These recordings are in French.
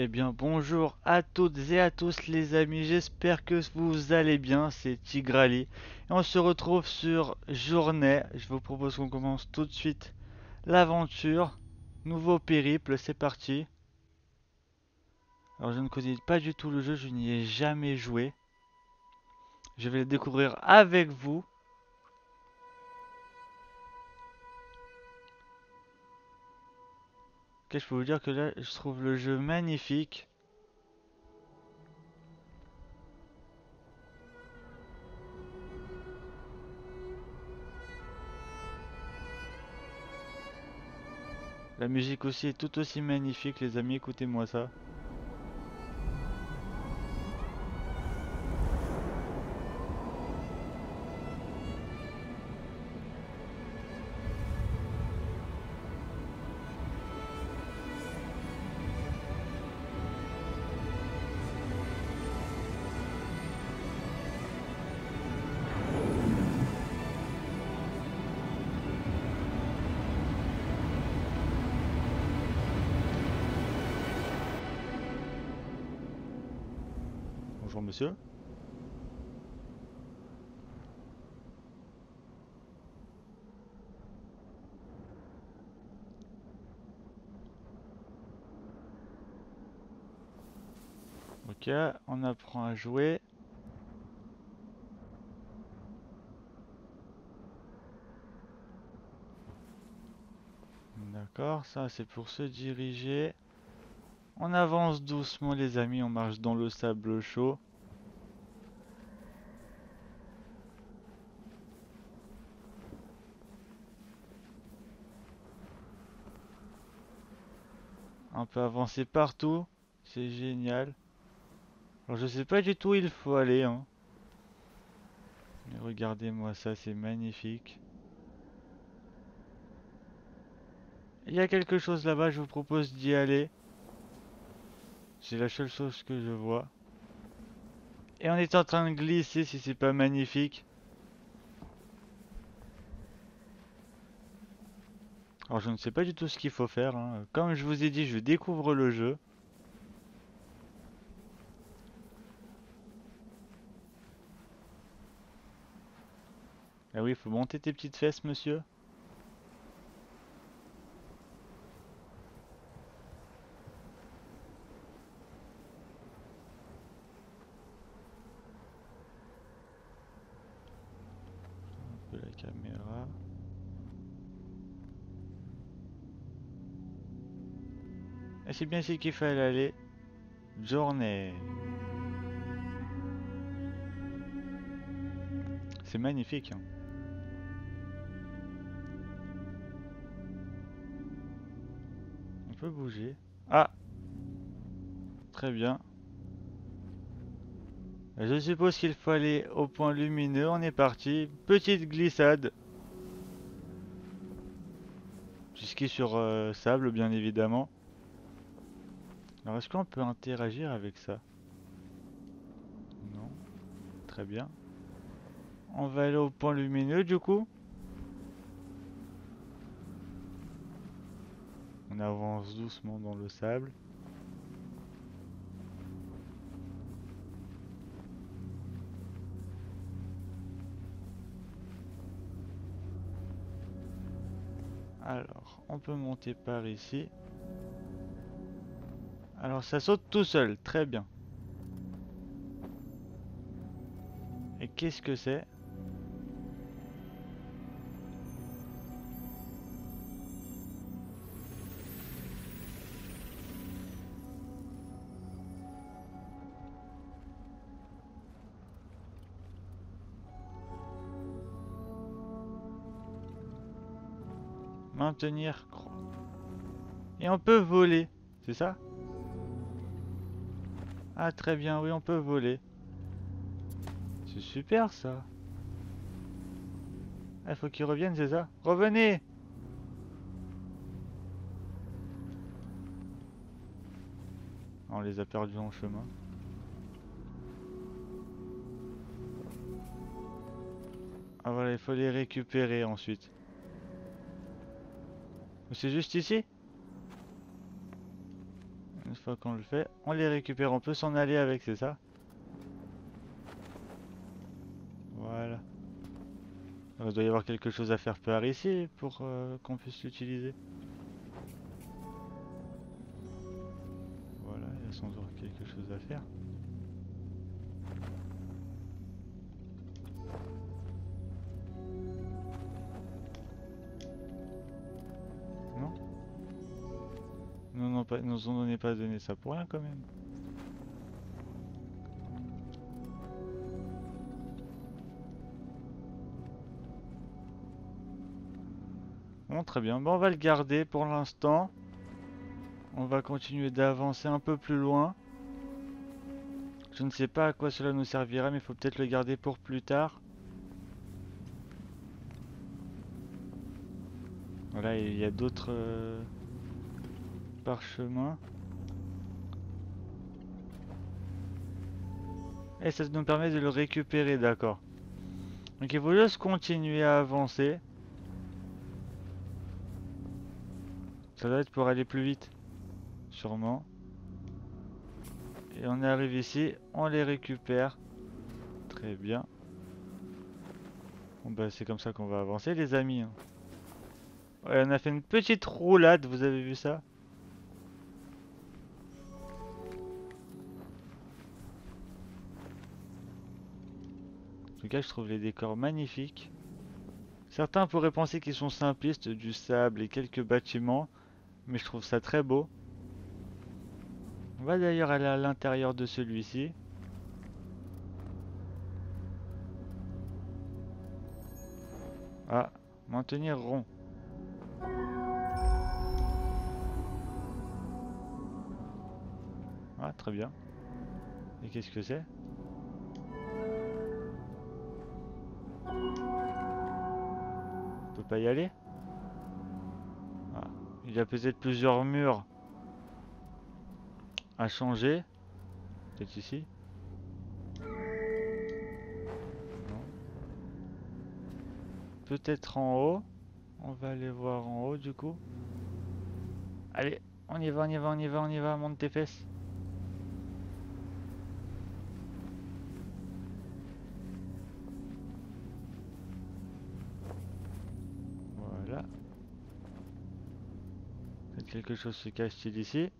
Eh bien bonjour à toutes et à tous les amis, j'espère que vous allez bien, c'est Tigrali. Et on se retrouve sur Journée, je vous propose qu'on commence tout de suite l'aventure. Nouveau périple, c'est parti. Alors je ne connais pas du tout le jeu, je n'y ai jamais joué. Je vais le découvrir avec vous. Ok, je peux vous dire que là, je trouve le jeu magnifique. La musique aussi est tout aussi magnifique, les amis, écoutez-moi ça. Ok, on apprend à jouer. D'accord, ça c'est pour se diriger. On avance doucement les amis, on marche dans le sable chaud. Peut avancer partout, c'est génial. Alors je sais pas du tout où il faut aller. Hein. Mais regardez-moi ça, c'est magnifique. Il y a quelque chose là-bas, je vous propose d'y aller. C'est la seule chose que je vois. Et on est en train de glisser si c'est pas magnifique. Alors je ne sais pas du tout ce qu'il faut faire. Hein. Comme je vous ai dit, je découvre le jeu. Ah oui, il faut monter tes petites fesses, monsieur. C'est bien ici qu'il fallait aller. Journée. C'est magnifique. Hein. On peut bouger. Ah Très bien. Je suppose qu'il faut aller au point lumineux. On est parti. Petite glissade. Jusqu'y sur euh, sable, bien évidemment. Alors, est-ce qu'on peut interagir avec ça? Non. Très bien. On va aller au point lumineux, du coup. On avance doucement dans le sable. Alors, on peut monter par ici. Alors, ça saute tout seul, très bien. Et qu'est-ce que c'est? Maintenir. Et on peut voler, c'est ça? Ah très bien, oui on peut voler. C'est super ça. Il ah, faut qu'ils reviennent, c'est Revenez On les a perdus en chemin. Ah voilà, il faut les récupérer ensuite. C'est juste ici? Fois qu'on le fait, on les récupère. On peut s'en aller avec, c'est ça? Voilà. Il doit y avoir quelque chose à faire par ici pour euh, qu'on puisse l'utiliser. Voilà, il y a sans doute quelque chose à faire. Pas, nous en pas donné ça pour rien quand même. Bon, très bien. Bon, on va le garder pour l'instant. On va continuer d'avancer un peu plus loin. Je ne sais pas à quoi cela nous servira, mais il faut peut-être le garder pour plus tard. Voilà, il y a d'autres parchemins. Et ça nous permet de le récupérer, d'accord. Donc il faut juste continuer à avancer. Ça doit être pour aller plus vite. Sûrement. Et on arrive ici, on les récupère. Très bien. Bon bah c'est comme ça qu'on va avancer les amis. Hein. On a fait une petite roulade, vous avez vu ça? Tout cas je trouve les décors magnifiques. Certains pourraient penser qu'ils sont simplistes, du sable et quelques bâtiments. Mais je trouve ça très beau. On va d'ailleurs aller à l'intérieur de celui-ci. Ah, maintenir rond. Ah, très bien. Et qu'est-ce que c'est? Pas y aller il y a peut-être plusieurs murs à changer. Peut-être ici. Peut-être en haut. On va aller voir en haut du coup. Allez, on y va, on y va, on y va, on y va, monte tes fesses. Quelque chose se cache-t-il ici?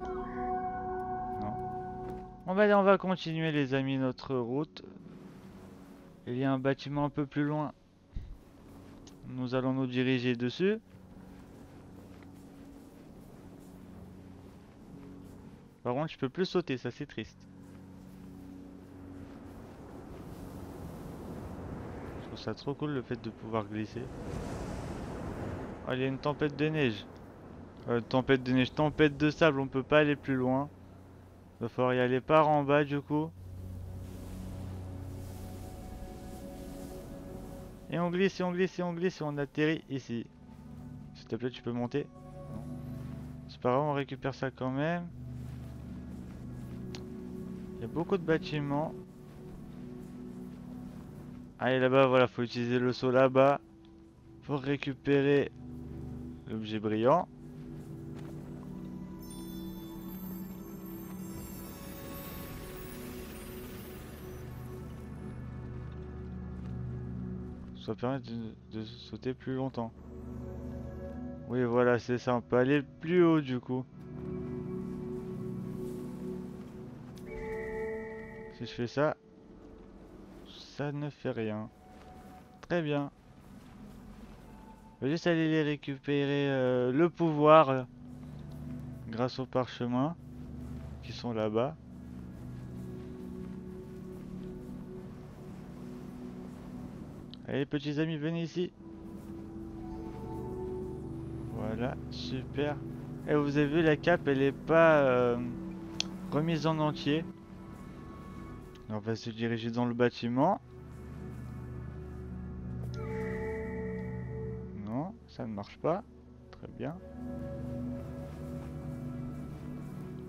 Non. On va, on va continuer les amis notre route. Il y a un bâtiment un peu plus loin. Nous allons nous diriger dessus. Par contre, je peux plus sauter, ça c'est triste. Je trouve ça trop cool le fait de pouvoir glisser. Oh, il y a une tempête de neige. Euh, tempête de neige, tempête de sable, on peut pas aller plus loin. Il va falloir y aller par en bas du coup. Et on glisse, et on glisse, et on glisse, et on atterrit ici. S'il te plaît, tu peux monter C'est pas grave, on récupère ça quand même. Il y a beaucoup de bâtiments. Allez, là-bas, voilà, faut utiliser le saut là-bas pour récupérer l'objet brillant. Ça permet de, sauter plus longtemps. Oui, voilà, c'est ça. On peut aller plus haut du coup. Si je fais ça, ça ne fait rien. Très bien. Je vais juste aller les récupérer euh, le pouvoir grâce aux parchemins qui sont là-bas. Allez petits amis, venez ici. Voilà, super. Et vous avez vu la cape, elle est pas euh, remise en entier. On va se diriger dans le bâtiment. Non, ça ne marche pas. Très bien.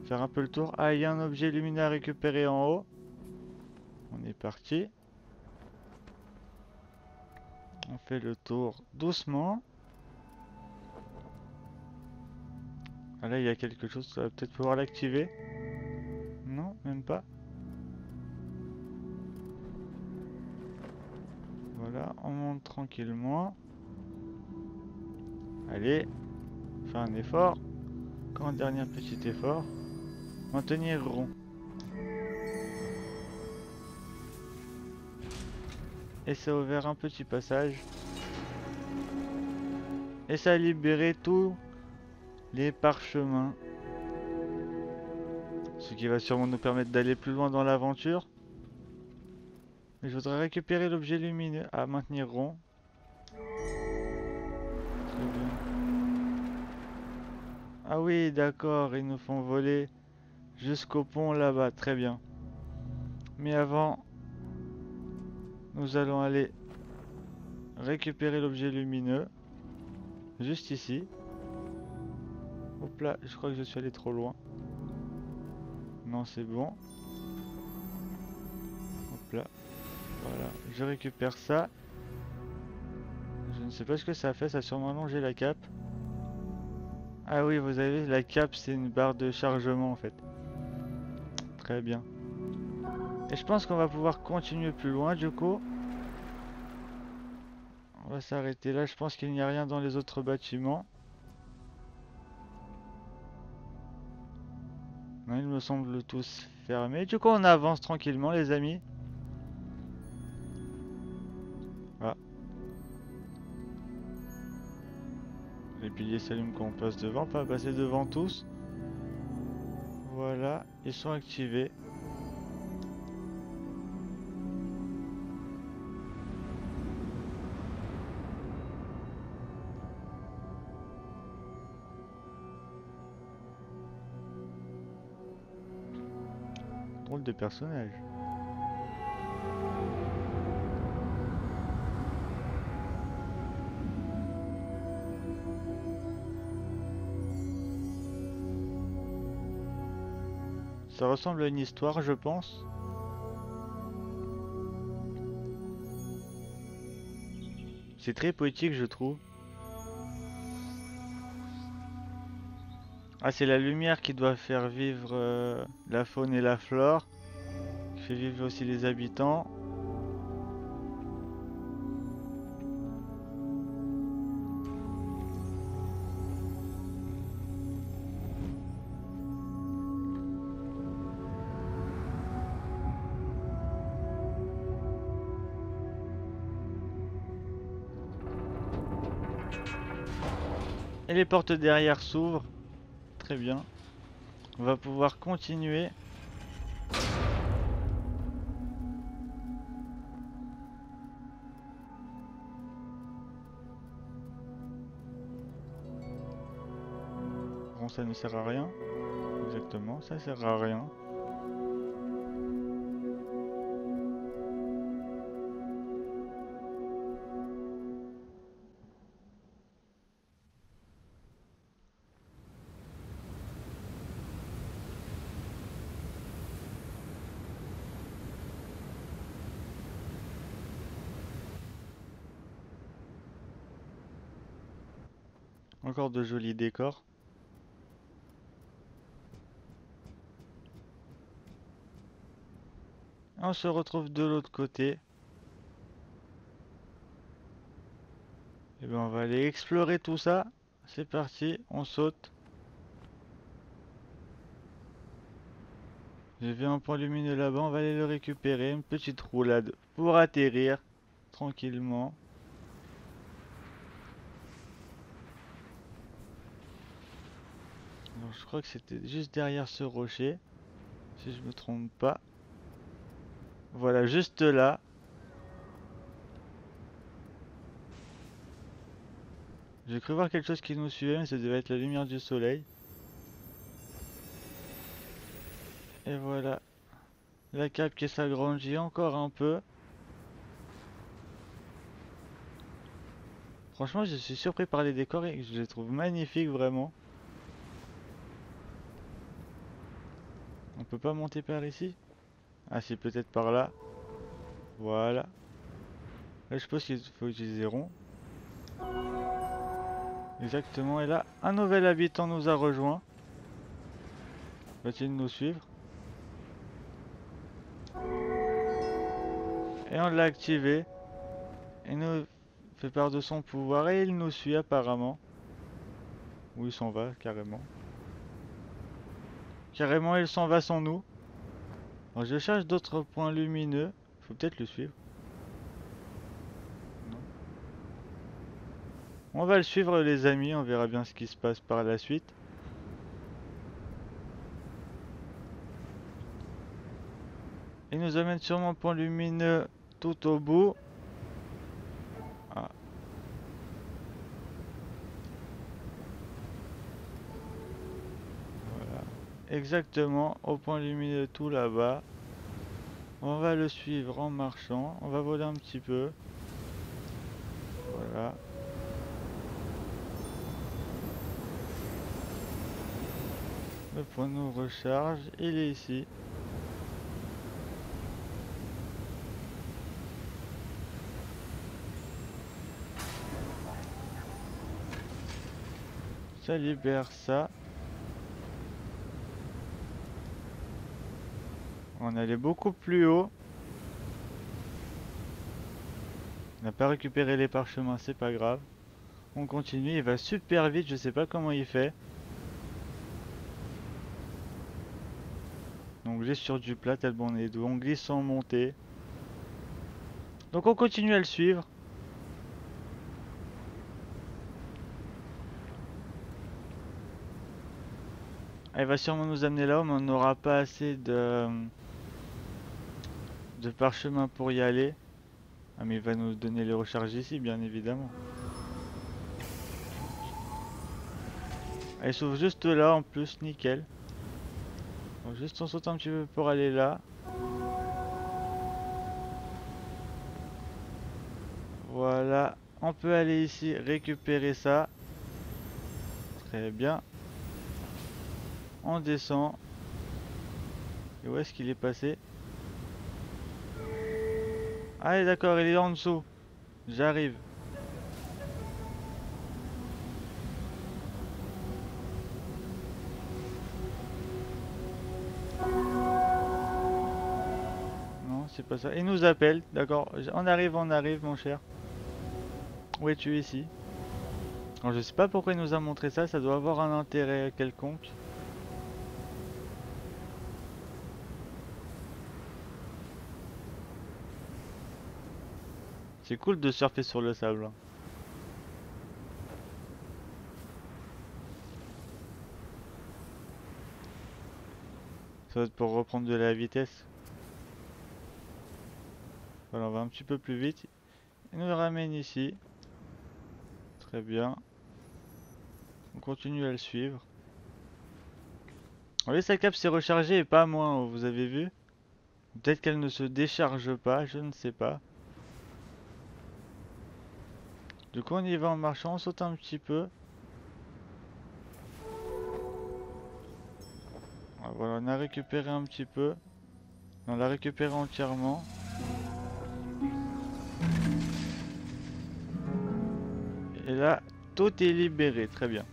Faire un peu le tour. Ah, il y a un objet lumineux à récupérer en haut. On est parti. On fait le tour doucement. Ah là, il y a quelque chose, ça va peut-être pouvoir l'activer. Non, même pas. Voilà, on monte tranquillement. Allez, fais un effort. Encore un dernier petit effort. Maintenir rond. Et ça a ouvert un petit passage. Et ça a libéré tous les parchemins. Ce qui va sûrement nous permettre d'aller plus loin dans l'aventure. Mais je voudrais récupérer l'objet lumineux à maintenir rond. Ah oui, d'accord, ils nous font voler jusqu'au pont là-bas, très bien. Mais avant, nous allons aller récupérer l'objet lumineux. Juste ici. Hop là, je crois que je suis allé trop loin. Non, c'est bon. Hop là. Voilà, je récupère ça. Je ne sais pas ce que ça fait, ça a sûrement allongé la cape. Ah oui, vous avez la cape, c'est une barre de chargement en fait. Très bien. Et je pense qu'on va pouvoir continuer plus loin du coup. On va s'arrêter là, je pense qu'il n'y a rien dans les autres bâtiments. Non, ils me semblent tous fermés. Du coup, on avance tranquillement les amis. Ah. Les piliers s'allument quand on passe devant, pas passer devant tous. Voilà, ils sont activés. De personnage. Ça ressemble à une histoire, je pense. C'est très poétique, je trouve. Ah, c'est la lumière qui doit faire vivre euh, la faune et la flore. Fait vivre aussi les habitants. Et les portes derrière s'ouvrent. Très bien. On va pouvoir continuer. Ça ne sert à rien. Exactement, ça sert à rien. Encore de jolis décors. On se retrouve de l'autre côté. Et ben on va aller explorer tout ça. C'est parti, on saute. J'ai vu un point lumineux là-bas, on va aller le récupérer. Une petite roulade pour atterrir tranquillement. Je crois que c'était juste derrière ce rocher, si je me trompe pas. Voilà, juste là. J'ai cru voir quelque chose qui nous suivait, mais ça devait être la lumière du soleil. Et voilà. La cape qui s'agrandit encore un peu. Franchement, je suis surpris par les décors je les trouve magnifiques vraiment. On peut pas monter par ici? Ah si, peut-être par là. Voilà. Là, je pense qu'il faut utiliser rond. Exactement, et là, un nouvel habitant nous a rejoint. Va-t-il nous suivre? Et on l'a activé. Il nous fait part de son pouvoir et il nous suit apparemment. Où il s'en va carrément. Carrément il s'en va sans nous. Je cherche d'autres points lumineux. Faut peut-être le suivre. On va le suivre les amis, on verra bien ce qui se passe par la suite. Il nous amène sur mon point lumineux tout au bout. Ah. Voilà. Exactement au point lumineux tout là-bas. On va le suivre en marchant. On va voler un petit peu. Voilà. Le point nous recharge. Il est ici. Ça libère ça. On allait beaucoup plus haut. On n'a pas récupéré les parchemins, c'est pas grave. On continue, il va super vite, je sais pas comment il fait. Donc j'ai sur du plat tellement on est On glisse sans monter. Donc on continue à le suivre. Elle va sûrement nous amener là mais on n'aura pas assez de de parchemin pour y aller. Ah mais il va nous donner les recharges ici bien évidemment. Elle s'ouvre juste là en plus, nickel. juste on saute un petit peu pour aller là. Voilà, on peut aller ici récupérer ça. Très bien. On descend. Et où est-ce qu'il est passé? Allez d'accord, il est en dessous. J'arrive. Non, c'est pas ça. Il nous appelle, d'accord. On arrive, on arrive, mon cher. Où es-tu ici? Alors, je sais pas pourquoi il nous a montré ça, ça doit avoir un intérêt quelconque. C'est cool de surfer sur le sable. Ça va être pour reprendre de la vitesse. Voilà, on va un petit peu plus vite. Il nous ramène ici. Très bien. On continue à le suivre. Vous voyez, sa cape s'est rechargée et pas moins, vous avez vu? Peut-être qu'elle ne se décharge pas, je ne sais pas. Du coup on y va en marchant, on saute un petit peu. Ah, voilà, on a récupéré un petit peu. On l'a récupéré entièrement. Et là, tout est libéré, très bien.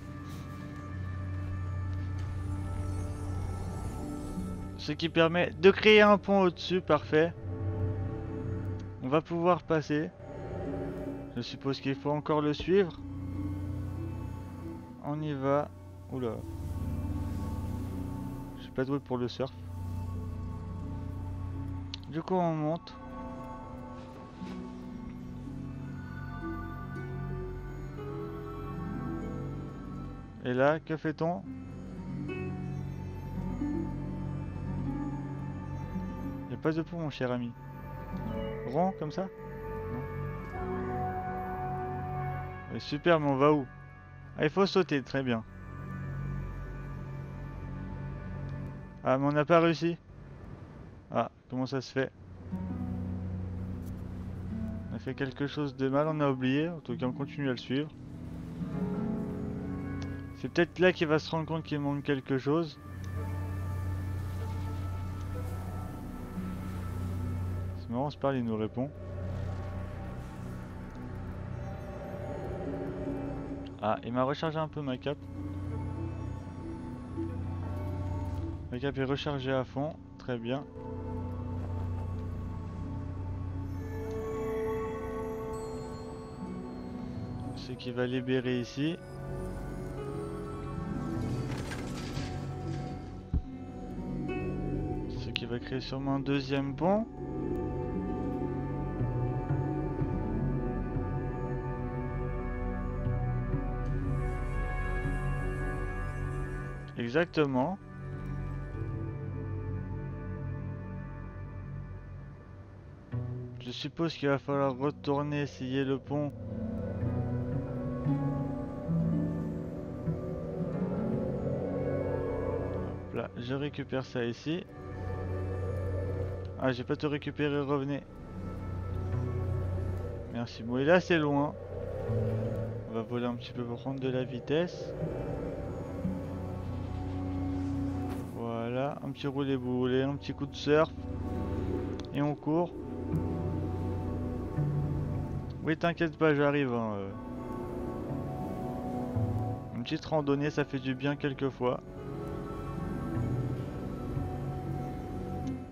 Ce qui permet de créer un pont au-dessus, parfait. On va pouvoir passer. Je suppose qu'il faut encore le suivre. On y va. Oula. Je suis pas doué pour le surf. Du coup on monte. Et là, que fait-on? Il a pas de pont mon cher ami. Rond comme ça? Super, mais on va où? Ah, il faut sauter, très bien. Ah, mais on n'a pas réussi. Ah, comment ça se fait? On a fait quelque chose de mal, on a oublié. En tout cas, on continue à le suivre. C'est peut-être là qu'il va se rendre compte qu'il manque quelque chose. C'est marrant, se parle, il nous répond. Ah, il m'a rechargé un peu ma cape. Le cap est rechargé à fond, très bien. Ce qui va libérer ici. Ce qui va créer sûrement un deuxième pont. Exactement. Je suppose qu'il va falloir retourner essayer le pont. Hop là, je récupère ça ici. Ah, j'ai pas tout récupéré, revenez. Merci. Bon, il est assez loin. On va voler un petit peu pour prendre de la vitesse. Petit roulé boulé, un petit coup de surf. Et on court. Oui, t'inquiète pas, j'arrive. Hein, euh. Une petite randonnée, ça fait du bien quelquefois.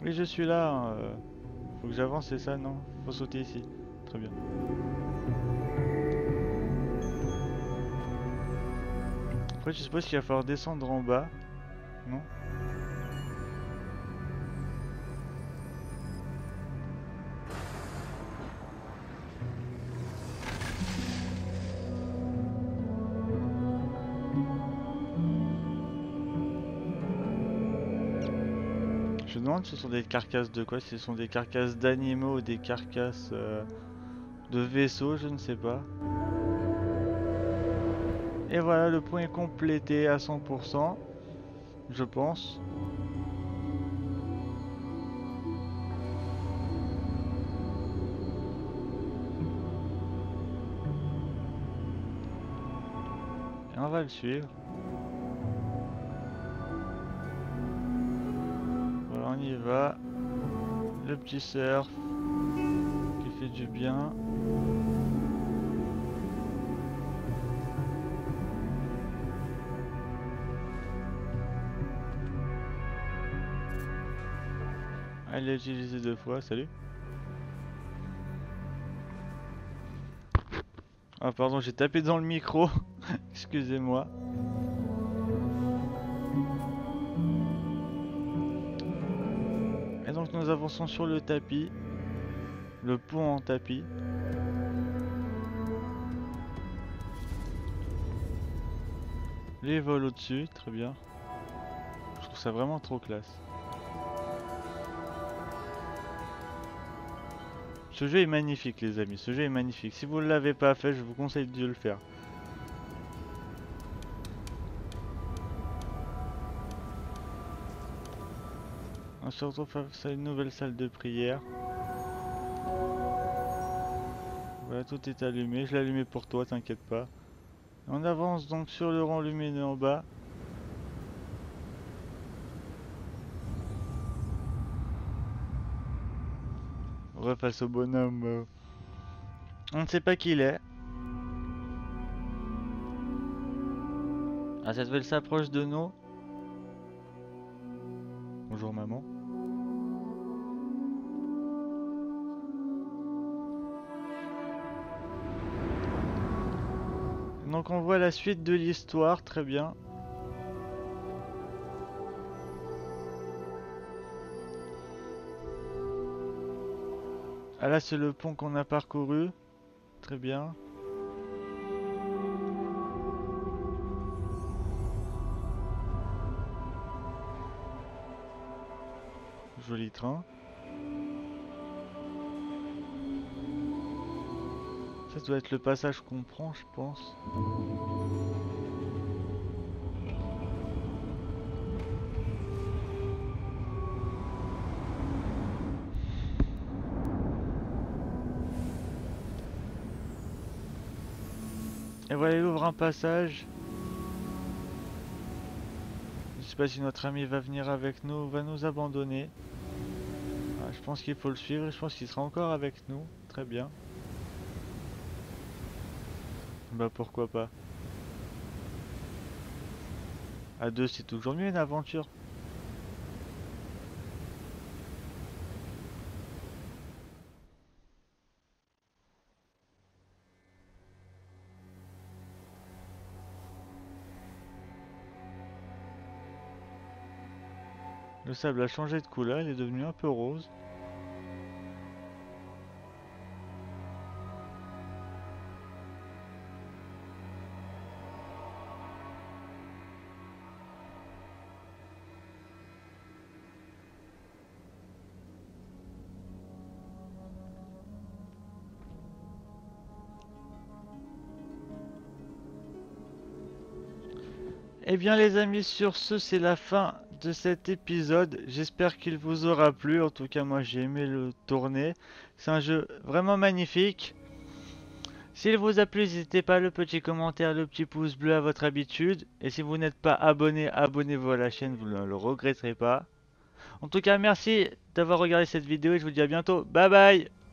Oui, je suis là. hein, euh. Faut que j'avance, c'est ça, non? Faut sauter ici. Très bien. Après, je suppose qu'il va falloir descendre en bas. Non? Ce sont des carcasses de quoi, ce sont des carcasses d'animaux ou des carcasses euh, de vaisseaux, je ne sais pas. Et voilà, le point est complété à 100%, je pense. Et on va le suivre. Y va. Le petit surf qui fait du bien. Elle l'a utilisé deux fois, salut. Ah pardon, j'ai tapé dans le micro. Excusez-moi. Nous avançons sur le tapis. Le pont en tapis. Les vols au-dessus, très bien. Je trouve ça vraiment trop classe. Ce jeu est magnifique les amis, ce jeu est magnifique. Si vous ne l'avez pas fait, je vous conseille de le faire. Se retrouve face à une nouvelle salle de prière. Voilà, tout est allumé. Je l'ai allumé pour toi, t'inquiète pas. On avance donc sur le rang lumineux en bas. On face au bonhomme. euh, On ne sait pas qui il est. Ah, cette ville s'approche de nous. Bonjour maman. Donc on voit la suite de l'histoire, très bien. Ah là c'est le pont qu'on a parcouru. Très bien. Joli train. Ça doit être le passage qu'on prend, je pense. Et voilà, il ouvre un passage. Je sais pas si notre ami va venir avec nous ou va nous abandonner. Ah, je pense qu'il faut le suivre je pense qu'il sera encore avec nous. Très bien. Bah pourquoi pas. À deux, c'est toujours mieux une aventure. Le sable a changé de couleur, il est devenu un peu rose. Eh bien les amis, sur ce, c'est la fin de cet épisode. J'espère qu'il vous aura plu. En tout cas, moi j'ai aimé le tourner. C'est un jeu vraiment magnifique. S'il vous a plu, n'hésitez pas le petit commentaire, le petit pouce bleu à votre habitude. Et si vous n'êtes pas abonné, abonnez-vous à la chaîne, vous ne le regretterez pas. En tout cas, merci d'avoir regardé cette vidéo et je vous dis à bientôt. Bye bye